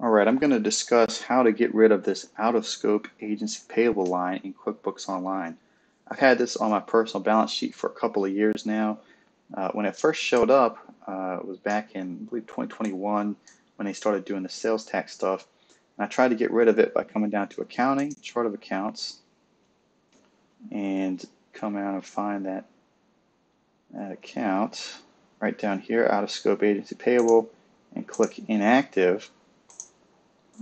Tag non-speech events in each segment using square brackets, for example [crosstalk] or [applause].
All right, I'm going to discuss how to get rid of this out of scope agency payable line in QuickBooks Online. I've had this on my personal balance sheet for a couple of years now. Uh, when it first showed up, uh, it was back in, I believe, 2021 when they started doing the sales tax stuff. And I tried to get rid of it by coming down to accounting, chart of accounts, and come out and find that, that account right down here, out of scope agency payable, and click inactive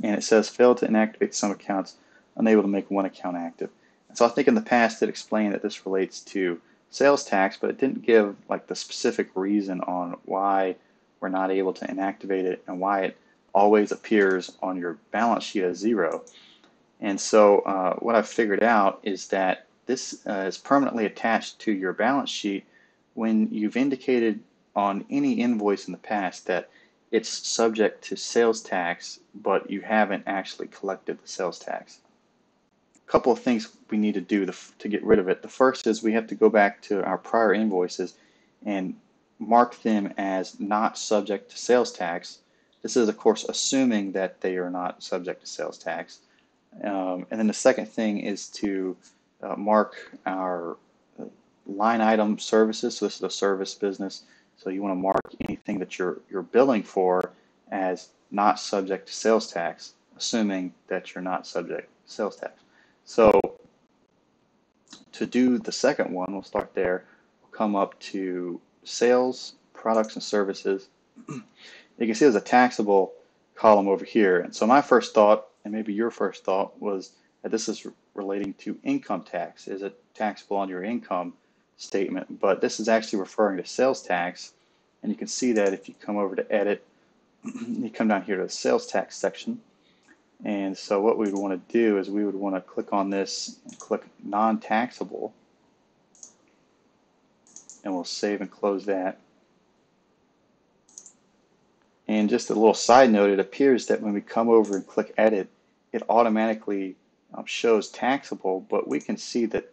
and it says failed to inactivate some accounts, unable to make one account active. And so I think in the past it explained that this relates to sales tax, but it didn't give like the specific reason on why we're not able to inactivate it and why it always appears on your balance sheet as zero. And so uh, what I've figured out is that this uh, is permanently attached to your balance sheet when you've indicated on any invoice in the past that it's subject to sales tax, but you haven't actually collected the sales tax. A couple of things we need to do to, to get rid of it. The first is we have to go back to our prior invoices and mark them as not subject to sales tax. This is, of course, assuming that they are not subject to sales tax. Um, and then the second thing is to uh, mark our line item services. So this is a service business so you want to mark anything that you're you're billing for as not subject to sales tax, assuming that you're not subject to sales tax. So to do the second one, we'll start there. We'll come up to sales, products and services. you can see there's a taxable column over here. And so my first thought, and maybe your first thought, was that this is relating to income tax. Is it taxable on your income? Statement, but this is actually referring to sales tax. And you can see that if you come over to edit, [clears throat] you come down here to the sales tax section. And so what we would want to do is we would want to click on this and click non-taxable. And we'll save and close that. And just a little side note, it appears that when we come over and click edit, it automatically um, shows taxable, but we can see that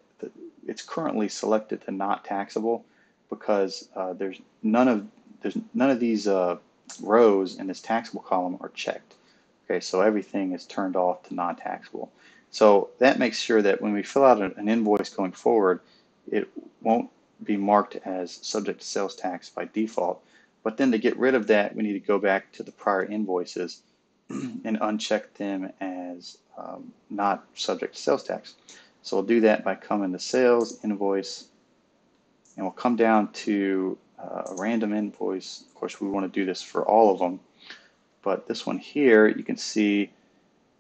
it's currently selected to not taxable because uh, there's none of there's none of these uh, rows in this taxable column are checked. Okay, so everything is turned off to non-taxable. So that makes sure that when we fill out an invoice going forward, it won't be marked as subject to sales tax by default. But then to get rid of that, we need to go back to the prior invoices [clears throat] and uncheck them as um, not subject to sales tax. So we'll do that by coming to sales, invoice, and we'll come down to uh, a random invoice. Of course, we want to do this for all of them. But this one here, you can see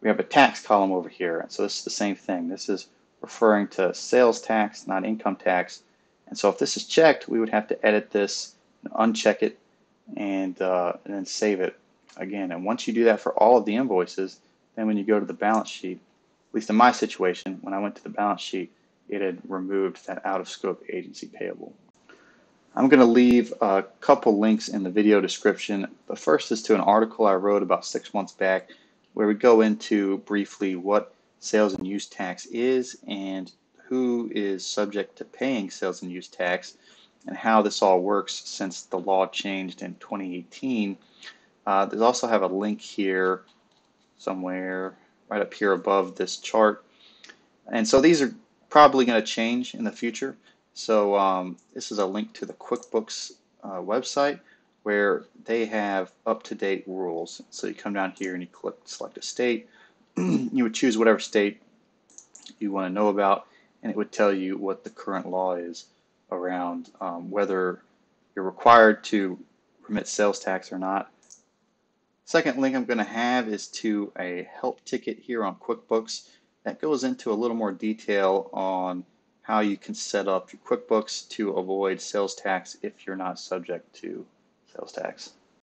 we have a tax column over here. And so this is the same thing. This is referring to sales tax, not income tax. And so if this is checked, we would have to edit this uncheck it and, uh, and then save it again. And once you do that for all of the invoices, then when you go to the balance sheet, at least in my situation, when I went to the balance sheet, it had removed that out of scope agency payable. I'm going to leave a couple links in the video description. The first is to an article I wrote about six months back where we go into briefly what sales and use tax is and who is subject to paying sales and use tax and how this all works since the law changed in 2018. Uh, there's also have a link here somewhere right up here above this chart. And so these are probably going to change in the future. So um, this is a link to the QuickBooks uh, website where they have up-to-date rules. So you come down here and you click select a state. [clears throat] you would choose whatever state you want to know about and it would tell you what the current law is around um, whether you're required to remit sales tax or not Second link I'm going to have is to a help ticket here on QuickBooks that goes into a little more detail on how you can set up your QuickBooks to avoid sales tax if you're not subject to sales tax.